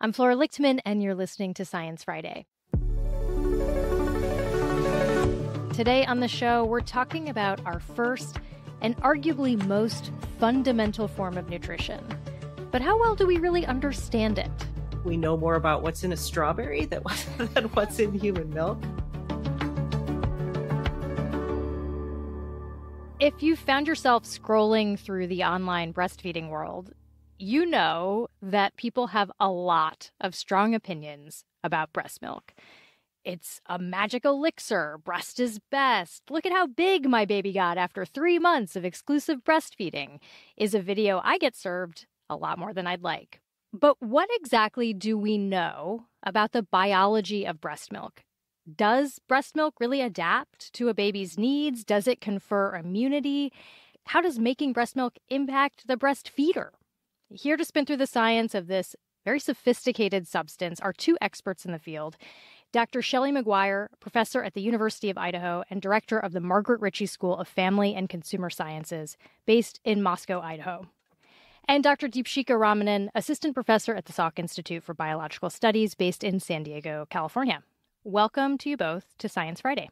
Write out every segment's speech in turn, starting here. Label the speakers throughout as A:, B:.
A: I'm Flora Lichtman, and you're listening to Science Friday. Today on the show, we're talking about our first and arguably most fundamental form of nutrition. But how well do we really understand it?
B: We know more about what's in a strawberry than, what's in human milk.
A: If you found yourself scrolling through the online breastfeeding world, you know that people have a lot of strong opinions about breast milk. It's a magic elixir. Breast is best. Look at how big my baby got after three months of exclusive breastfeeding, is a video I get served a lot more than I'd like. But what exactly do we know about the biology of breast milk? Does breast milk really adapt to a baby's needs? Does it confer immunity? How does making breast milk impact the breastfeeder? Here to spin through the science of this very sophisticated substance are two experts in the field. Dr. Shelley McGuire, professor at the University of Idaho and director of the Margaret Ritchie School of Family and Consumer Sciences, based in Moscow, Idaho. And Dr. Deepshika Ramanan, assistant professor at the Salk Institute for Biological Studies, based in San Diego, California. Welcome to you both to Science Friday.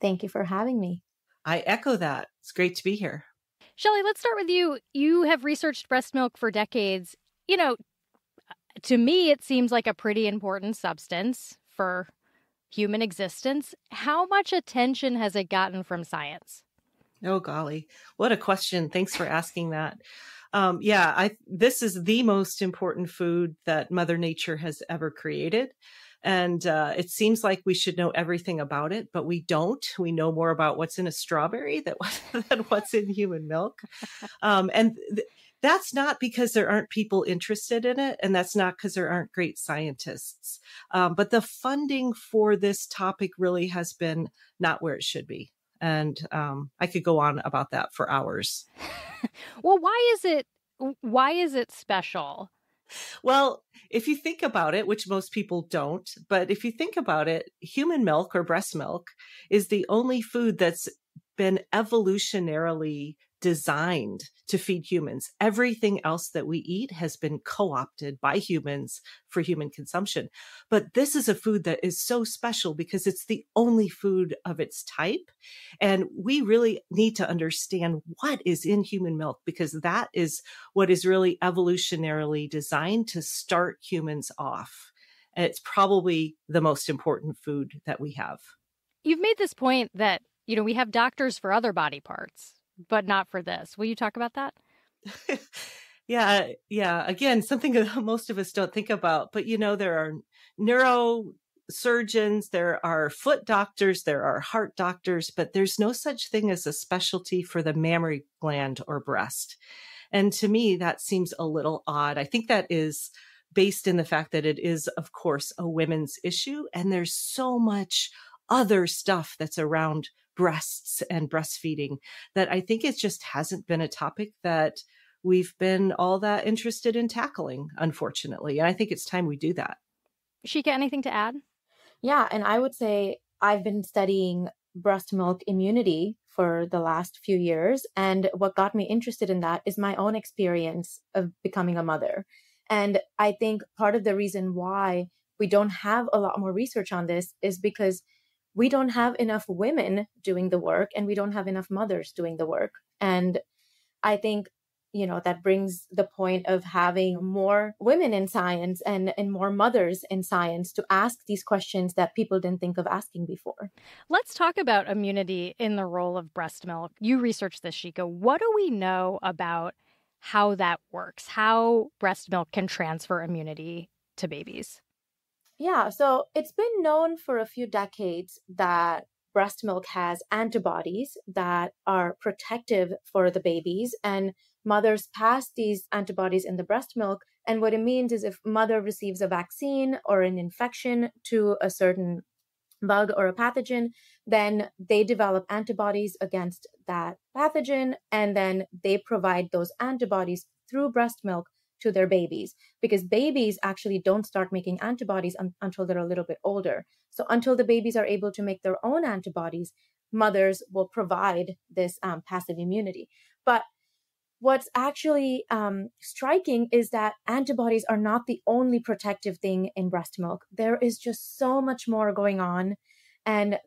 C: Thank you for having me.
B: I echo that. It's great to be here.
A: Shelley, let's start with you. You have researched breast milk for decades. You know, to me, it seems like a pretty important substance for human existence. How much attention has it gotten from science?
B: Oh, golly. What a question. Thanks for asking that. Um, yeah, I, this is the most important food that Mother Nature has ever created. And uh, it seems like we should know everything about it, but we don't. We know more about what's in a strawberry than, than what's in human milk. Um, and th- that's not because there aren't people interested in it, and that's not because there aren't great scientists. Um, but the funding for this topic really has been not where it should be. And um, I could go on about that for hours.
A: well, why is it? Why is it special?
B: Well, if you think about it, which most people don't, but if you think about it, human milk or breast milk is the only food that's been evolutionarily designed to feed humans. Everything else that we eat has been co-opted by humans for human consumption. But this is a food that is so special because it's the only food of its type. And we really need to understand what is in human milk because that is what is really evolutionarily designed to start humans off. And it's probably the most important food that we have.
A: You've made this point that, you know, we have doctors for other body parts but not for this. Will you talk about that?
B: yeah, yeah. Again, something that most of us don't think about, but you know, there are neurosurgeons, there are foot doctors, there are heart doctors, but there's no such thing as a specialty for the mammary gland or breast. And to me, that seems a little odd. I think that is based in the fact that it is, of course, a women's issue. And there's so much other stuff that's around breasts and breastfeeding that I think it just hasn't been a topic that we've been all that interested in tackling, unfortunately. And I think it's time we do that.
A: Shika, anything to add?
C: Yeah. And I would say I've been studying breast milk immunity for the last few years. And what got me interested in that is my own experience of becoming a mother. And I think part of the reason why we don't have a lot more research on this is because we don't have enough women doing the work and we don't have enough mothers doing the work. And I think, you know, that brings the point of having more women in science and, and more mothers in science to ask these questions that people didn't think of asking before.
A: Let's talk about immunity in the role of breast milk. You researched this, Shika. What do we know about how that works? How breast milk can transfer immunity to babies?
C: Yeah, so it's been known for a few decades that breast milk has antibodies that are protective for the babies and mothers pass these antibodies in the breast milk and what it means is if mother receives a vaccine or an infection to a certain bug or a pathogen then they develop antibodies against that pathogen and then they provide those antibodies through breast milk to their babies because babies actually don't start making antibodies un- until they're a little bit older. So until the babies are able to make their own antibodies, mothers will provide this um, passive immunity. But what's actually um, striking is that antibodies are not the only protective thing in breast milk. There is just so much more going on. And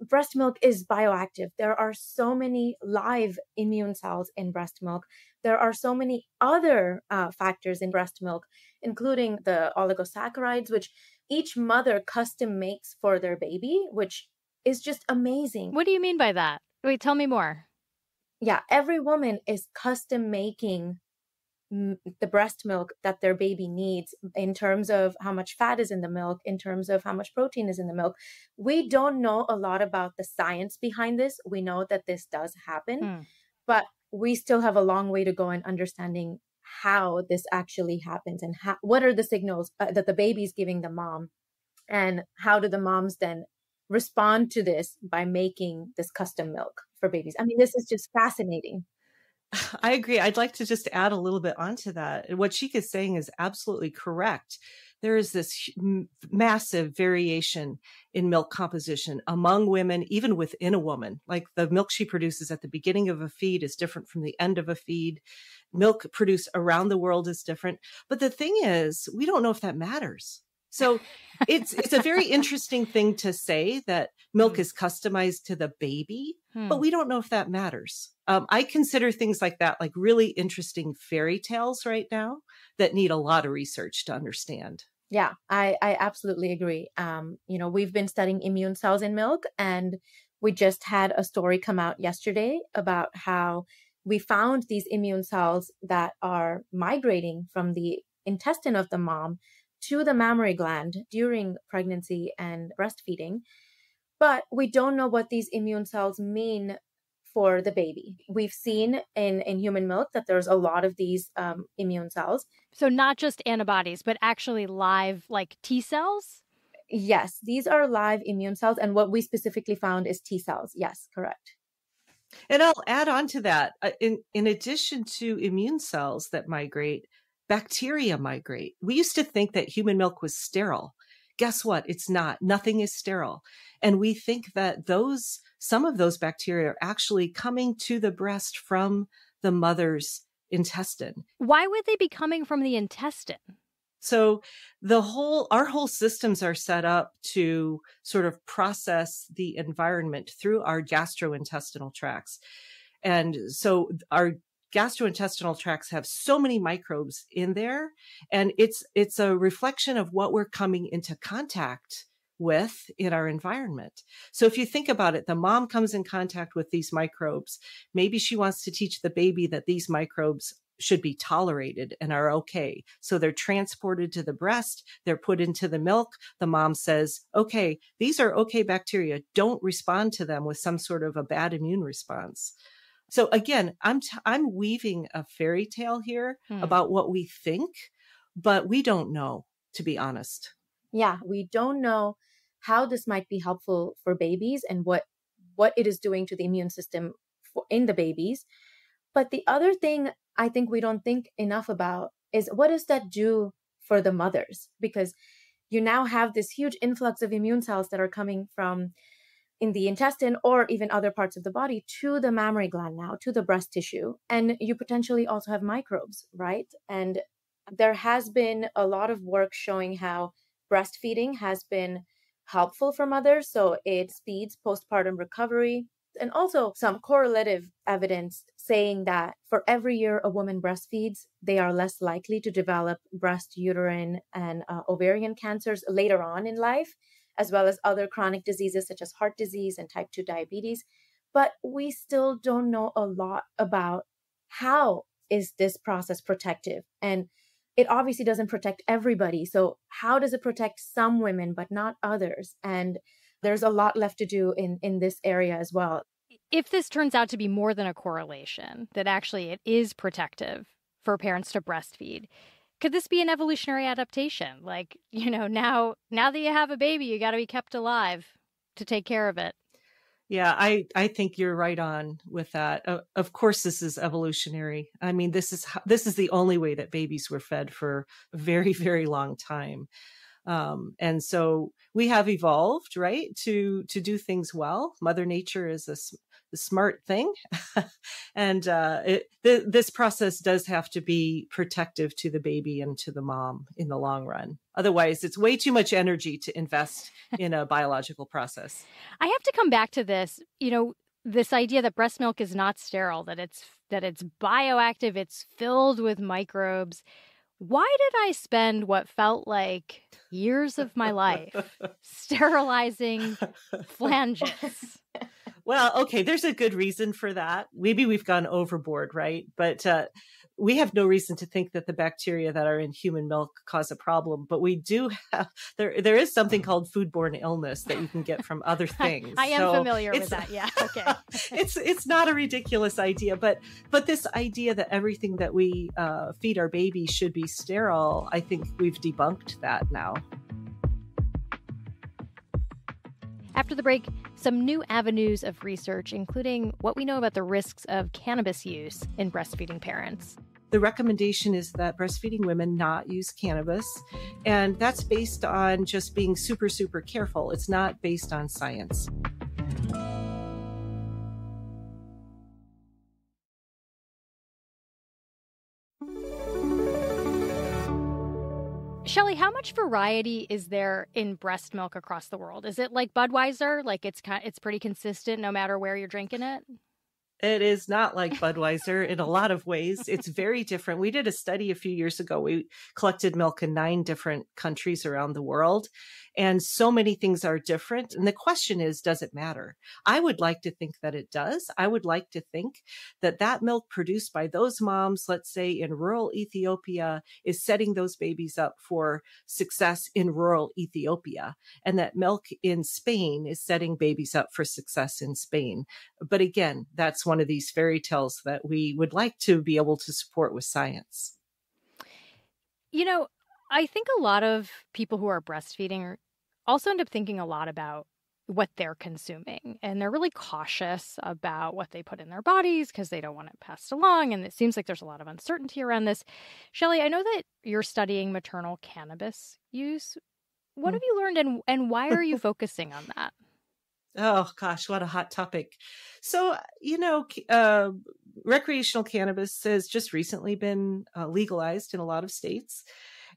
C: breast milk is bioactive. There are so many live immune cells in breast milk. There are so many other uh, factors in breast milk, including the oligosaccharides, which each mother custom makes for their baby, which is just amazing.
A: What do you mean by that? Wait, tell me more
C: yeah, every woman is custom making the breast milk that their baby needs in terms of how much fat is in the milk, in terms of how much protein is in the milk. We don't know a lot about the science behind this. We know that this does happen, mm. but we still have a long way to go in understanding how this actually happens and how, what are the signals uh, that the baby's giving the mom and how do the moms then respond to this by making this custom milk for babies. I mean, this is just fascinating.
B: I agree. I'd like to just add a little bit onto that. What Shika is saying is absolutely correct. There is this massive variation in milk composition among women, even within a woman. Like the milk she produces at the beginning of a feed is different from the end of a feed. Milk produced around the world is different. But the thing is, we don't know if that matters. So it's it's a very interesting thing to say that milk mm. is customized to the baby, hmm. but we don't know if that matters. Um, I consider things like that like really interesting fairy tales right now that need a lot of research to understand.
C: Yeah, I, I absolutely agree. Um, you know, we've been studying immune cells in milk, and we just had a story come out yesterday about how we found these immune cells that are migrating from the intestine of the mom to the mammary gland during pregnancy and breastfeeding. But we don't know what these immune cells mean for the baby. We've seen in, in human milk that there's a lot of these um, immune cells.
A: So, not just antibodies, but actually live, like T cells?
C: Yes, these are live immune cells. And what we specifically found is T cells. Yes, correct.
B: And I'll add on to that. Uh, in, in addition to immune cells that migrate, bacteria migrate. We used to think that human milk was sterile. Guess what? It's not. Nothing is sterile. And we think that those, some of those bacteria are actually coming to the breast from the mother's intestine.
A: Why would they be coming from the intestine?
B: So the whole, our whole systems are set up to sort of process the environment through our gastrointestinal tracts. And so our gastrointestinal tracts have so many microbes in there and it's it's a reflection of what we're coming into contact with in our environment. So if you think about it, the mom comes in contact with these microbes. Maybe she wants to teach the baby that these microbes should be tolerated and are okay. So they're transported to the breast, they're put into the milk. The mom says, okay, these are okay bacteria. Don't respond to them with some sort of a bad immune response. So again, I'm t- I'm weaving a fairy tale here hmm. about what we think, but we don't know, to be honest.
C: Yeah, we don't know how this might be helpful for babies and what what it is doing to the immune system for, in the babies. But the other thing I think we don't think enough about is what does that do for the mothers? Because you now have this huge influx of immune cells that are coming from in the intestine or even other parts of the body to the mammary gland now, to the breast tissue. And you potentially also have microbes, right? And there has been a lot of work showing how breastfeeding has been helpful for mothers. So it speeds postpartum recovery. And also some correlative evidence saying that for every year a woman breastfeeds, they are less likely to develop breast, uterine, and uh, ovarian cancers later on in life as well as other chronic diseases such as heart disease and type 2 diabetes. But we still don't know a lot about how is this process protective and it obviously doesn't protect everybody. So how does it protect some women but not others? And there's a lot left to do in in this area as well.
A: If this turns out to be more than a correlation, that actually it is protective for parents to breastfeed, could this be an evolutionary adaptation? Like you know now now that you have a baby you got to be kept alive to take care of it.
B: Yeah i i think you're right on with that. Of course this is evolutionary. I mean this is how, this is the only way that babies were fed for a very very long time. Um, and so we have evolved right to to do things well. Mother nature is a the smart thing. and uh, it, th- this process does have to be protective to the baby and to the mom in the long run. Otherwise, it's way too much energy to invest in a biological process.
A: I have to come back to this. You know, this idea that breast milk is not sterile, that it's that it's bioactive, it's filled with microbes. Why did I spend what felt like years of my life sterilizing flanges?
B: Well, okay, there's a good reason for that. Maybe we've gone overboard, right? But uh, we have no reason to think that the bacteria that are in human milk cause a problem, but we do have there. There is something called foodborne illness that you can get from other things.
A: I am so familiar with that. Yeah. Okay.
B: it's it's not a ridiculous idea, but but this idea that everything that we uh, feed our baby should be sterile, I think we've debunked that now.
A: The break, some new avenues of research, including what we know about the risks of cannabis use in breastfeeding parents.
B: The recommendation is that breastfeeding women not use cannabis, and that's based on just being super, super careful. It's not based on science.
A: Shelley, how much variety is there in breast milk across the world? Is it like Budweiser, like it's it's pretty consistent no matter where you're drinking it?
B: It is not like Budweiser in a lot of ways. It's very different. We did a study a few years ago. We collected milk in nine different countries around the world, and so many things are different. And the question is, does it matter? I would like to think that it does. I would like to think that that milk produced by those moms, let's say in rural Ethiopia, is setting those babies up for success in rural Ethiopia. And that milk in Spain is setting babies up for success in Spain. But again, that's one of these fairy tales that we would like to be able to support with science.
A: You know, I think a lot of people who are breastfeeding also end up thinking a lot about what they're consuming and they're really cautious about what they put in their bodies because they don't want it passed along and it seems like there's a lot of uncertainty around this shelley i know that you're studying maternal cannabis use what mm. have you learned and, and why are you focusing on that
B: oh gosh what a hot topic. So you know uh, recreational cannabis has just recently been uh, legalized in a lot of states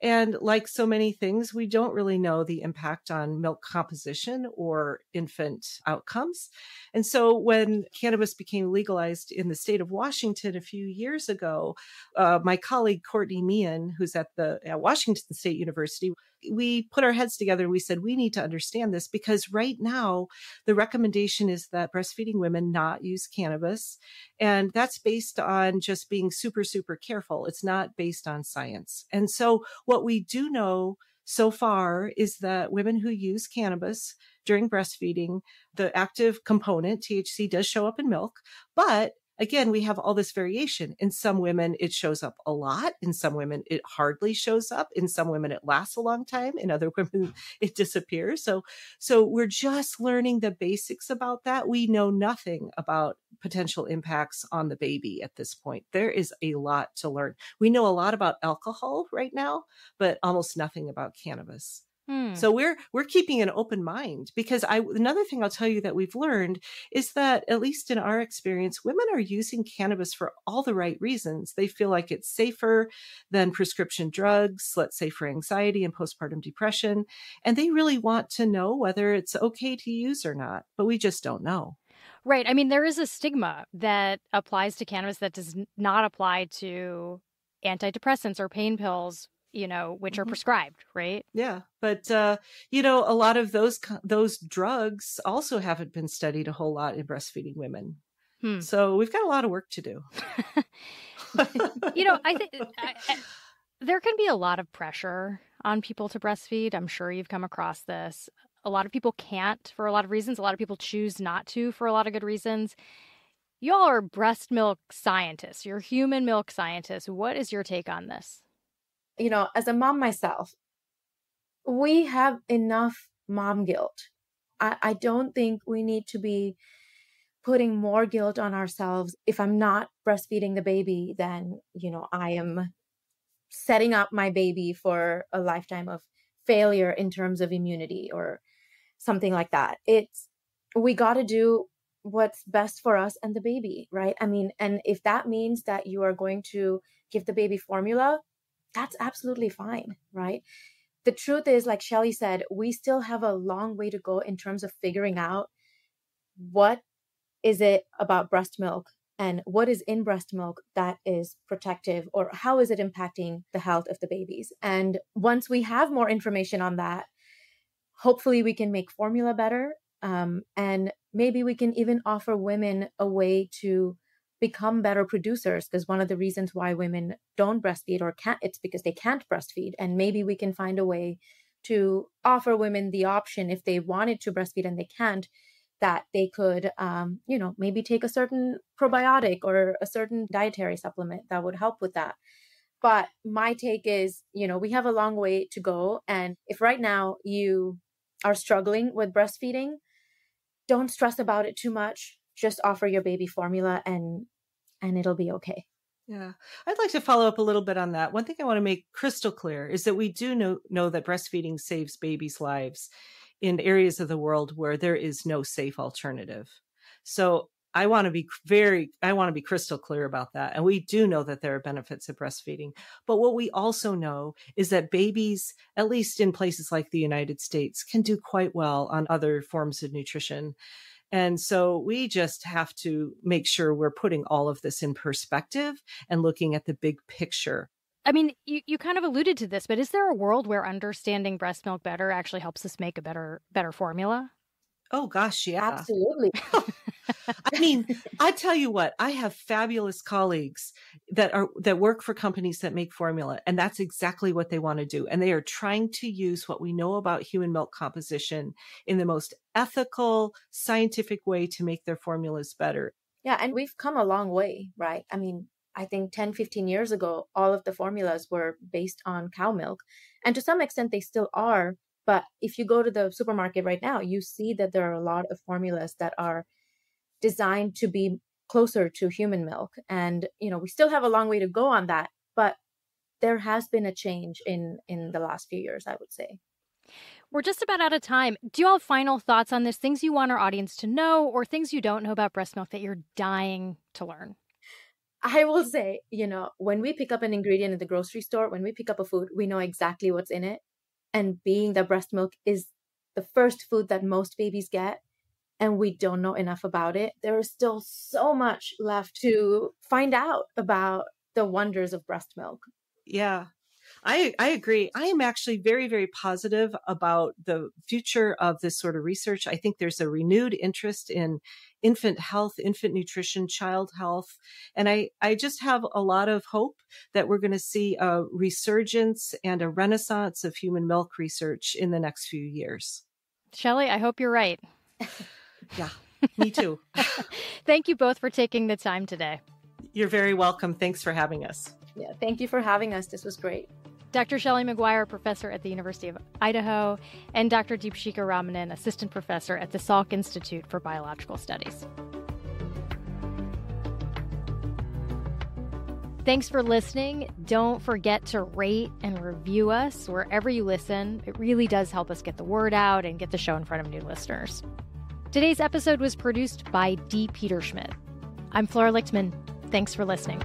B: and like so many things, we don't really know the impact on milk composition or infant outcomes. And so when cannabis became legalized in the state of Washington a few years ago, uh, my colleague Courtney Meehan, who's at the at Washington State University, we put our heads together and we said we need to understand this because right now the recommendation is that breastfeeding women not use cannabis. And that's based on just being super super careful. It's not based on science. And so what we do know so far is that women who use cannabis during breastfeeding the active component THC does show up in milk but again, we have all this variation. In some women, it shows up a lot. In some women, it hardly shows up. In some women, it lasts a long time. In other women, it disappears. So, so we're just learning the basics about that. We know nothing about potential impacts on the baby at this point. There is a lot to learn. We know a lot about alcohol right now, but almost nothing about cannabis. Hmm. So we're we're keeping an open mind because I another thing I'll tell you that we've learned is that at least in our experience women are using cannabis for all the right reasons. They feel like it's safer than prescription drugs, let's say for anxiety and postpartum depression, and they really want to know whether it's okay to use or not, but we just don't know.
A: Right. I mean there is a stigma that applies to cannabis that does not apply to antidepressants or pain pills you know which are mm-hmm. prescribed right?
B: Yeah but uh you know a lot of those those drugs also haven't been studied a whole lot in breastfeeding women. Hmm. so we've got a lot of work to do.
A: You know i think there can be a lot of pressure on people to breastfeed. I'm sure you've come across this. A lot of people can't for a lot of reasons. A lot of people choose not to for a lot of good reasons. Y'all are breast milk scientists. You're human milk scientists. What is your take on this
C: you know, as a mom myself, we have enough mom guilt. I, I don't think we need to be putting more guilt on ourselves. If I'm not breastfeeding the baby, then, you know, I am setting up my baby for a lifetime of failure in terms of immunity or something like that. It's, we got to do what's best for us and the baby, right? I mean, and if that means that you are going to give the baby formula, that's absolutely fine, right? The truth is, like Shelley said, we still have a long way to go in terms of figuring out what is it about breast milk and what is in breast milk that is protective or how is it impacting the health of the babies. And once we have more information on that, hopefully we can make formula better um, and maybe we can even offer women a way to become better producers because one of the reasons why women don't breastfeed or can't it's because they can't breastfeed and maybe we can find a way to offer women the option if they wanted to breastfeed and they can't that they could um, you know maybe take a certain probiotic or a certain dietary supplement that would help with that. But my take is you know we have a long way to go and if right now you are struggling with breastfeeding don't stress about it too much just offer your baby formula and and it'll be okay
B: yeah i'd like to follow up a little bit on that one thing i want to make crystal clear is that we do know know that breastfeeding saves babies lives in areas of the world where there is no safe alternative so I want to be very, I want to be crystal clear about that. And we do know that there are benefits of breastfeeding. But what we also know is that babies, at least in places like the United States, can do quite well on other forms of nutrition. And so we just have to make sure we're putting all of this in perspective and looking at the big picture.
A: I mean, you, you kind of alluded to this, but is there a world where understanding breast milk better actually helps us make a better better formula?
B: Oh gosh, yeah.
C: Absolutely.
B: I mean, I tell you what, I have fabulous colleagues that are that work for companies that make formula and that's exactly what they want to do and they are trying to use what we know about human milk composition in the most ethical, scientific way to make their formulas better.
C: Yeah, and we've come a long way, right? I mean, I think 10, 15 years ago, all of the formulas were based on cow milk. And to some extent, they still are. But if you go to the supermarket right now, you see that there are a lot of formulas that are designed to be closer to human milk. And, you know, we still have a long way to go on that, but there has been a change in in the last few years, I would say.
A: We're just about out of time. Do you have final thoughts on this? Things you want our audience to know or things you don't know about breast milk that you're dying to learn?
C: I will say, you know, when we pick up an ingredient in the grocery store, when we pick up a food, we know exactly what's in it and being that breast milk is the first food that most babies get and we don't know enough about it there is still so much left to find out about the wonders of breast milk
B: yeah I, I agree. I am actually very, very positive about the future of this sort of research. I think there's a renewed interest in infant health, infant nutrition, child health. And I, I just have a lot of hope that we're going to see a resurgence and a renaissance of human milk research in the next few years.
A: Shelley, I hope you're right.
B: yeah, me too.
A: Thank you both for taking the time today.
B: You're very welcome. Thanks for having us.
C: Yeah, thank you for having us. This was great.
A: Dr. Shelley McGuire, professor at the University of Idaho, and Dr. Deepshika Ramanan, assistant professor at the Salk Institute for Biological Studies. Thanks for listening. Don't forget to rate and review us wherever you listen. It really does help us get the word out and get the show in front of new listeners. Today's episode was produced by D. Peter Schmidt. I'm Flora Lichtman. Thanks for listening.